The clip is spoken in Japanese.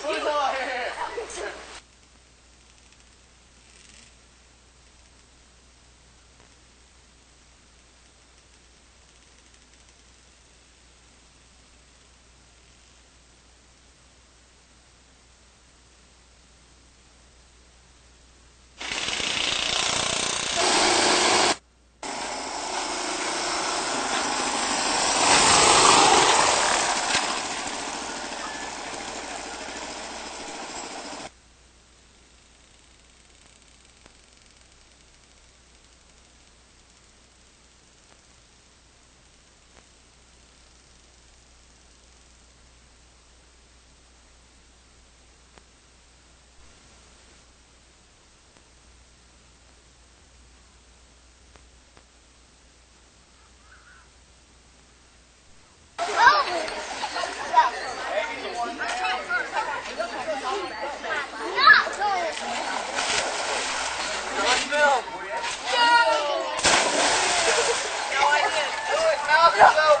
そうそう。no, no.